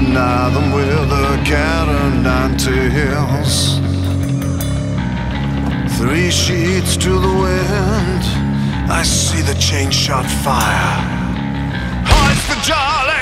Deny them with a the Caronante Hills. Three sheets to the wind, I see the chain shot fire. Hoist the Jolly